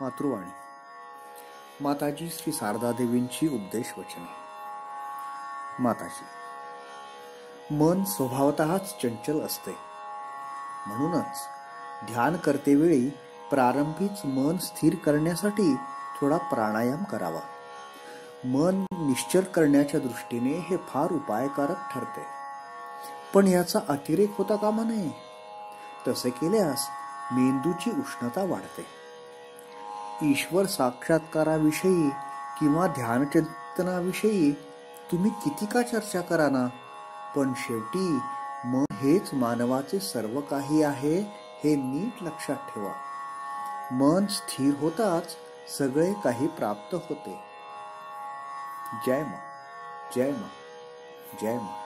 मातृवाणी. माताजी श्री शारदा देवींची उपदेश वचने. माताजी मन स्वभावतःच चंचल असते. म्हणूनच ध्यान करतेवेळी प्रारंभीच मन स्थिर करण्यासाठी थोडा प्राणायाम करावा. मन निश्चल करण्याच्या दृष्टीने हे फार उपायकारक ठरते. पण याचा अतिरेक होता कामा नये. तसे केल्यास मेंदूची उष्णता वाढते. ईश्वर साक्षात्काराविषयी किंवा ध्यानचिंतनाविषयी तुम्ही किती का चर्चा करा ना पण शेवटी मन हेच मानवाचे सर्व काही आहे हे नीट लक्षात ठेवा. मन स्थिर होताच सगळे काही प्राप्त होते. जय मा जय मा जय मा.